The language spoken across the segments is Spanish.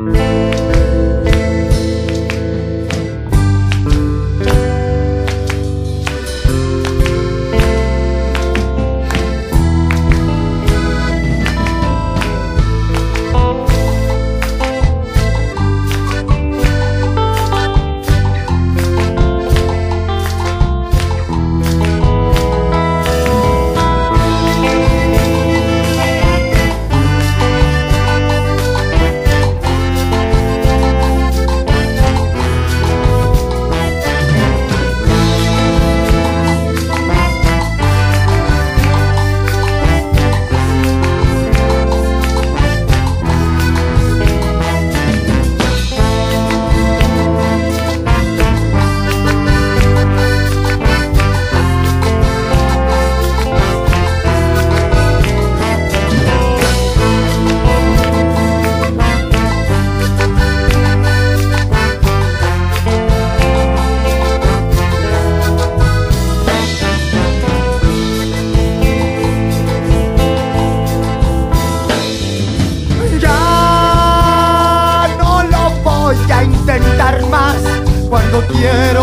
Ya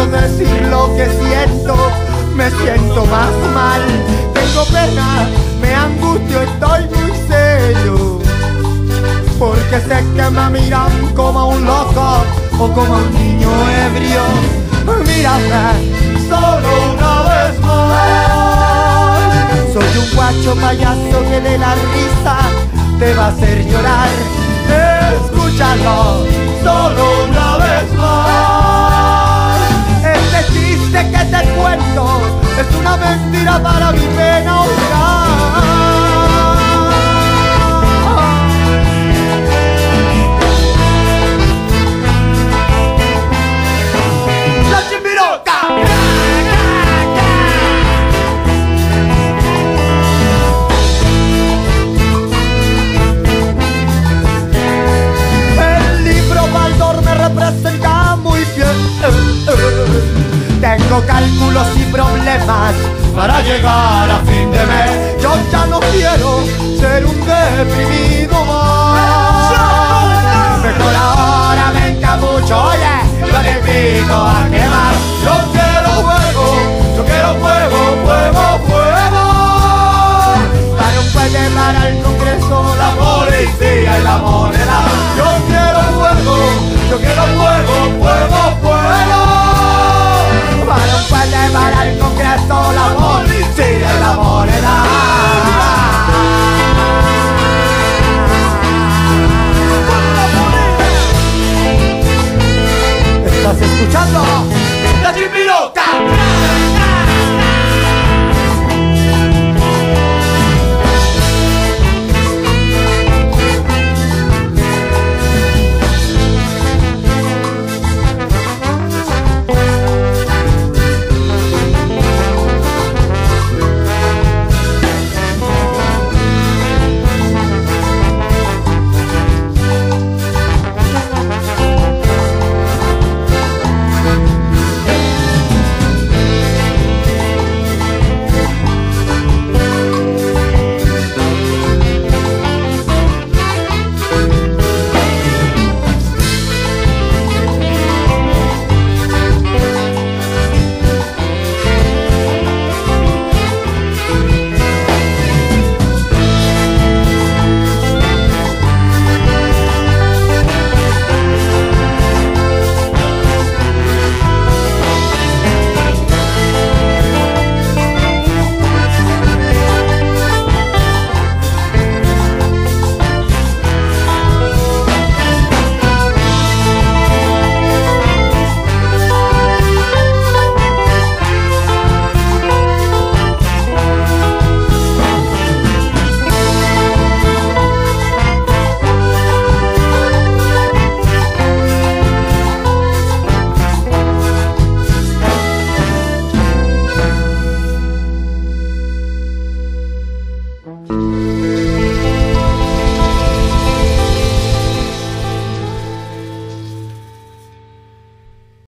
decir lo que siento, me siento más mal. Tengo pena, me angustio, estoy muy serio. Porque sé que me miran como a un loco o como a un niño ebrio. Mírame, solo una vez más. Soy un guacho payaso que de la risa te va a hacer llorar. Escúchalo, solo una vez más. Tengo cálculos y problemas para llegar a fin de mes. Yo ya no quiero ser un deprimido más.